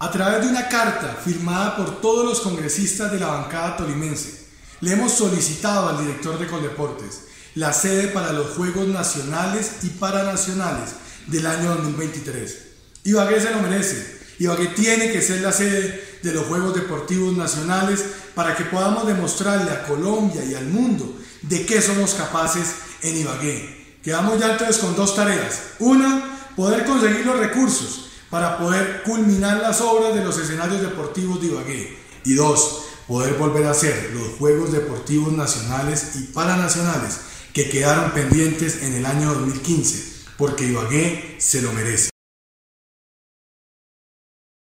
A través de una carta firmada por todos los congresistas de la bancada tolimense, le hemos solicitado al director de Coldeportes la sede para los Juegos Nacionales y Paranacionales del año 2023. Ibagué se lo merece. Ibagué tiene que ser la sede de los Juegos Deportivos Nacionales para que podamos demostrarle a Colombia y al mundo de qué somos capaces en Ibagué. Quedamos ya entonces con dos tareas. Una, poder conseguir los recursos para poder culminar las obras de los escenarios deportivos de Ibagué. Y dos, poder volver a hacer los Juegos Deportivos Nacionales y Paranacionales que quedaron pendientes en el año 2015, porque Ibagué se lo merece.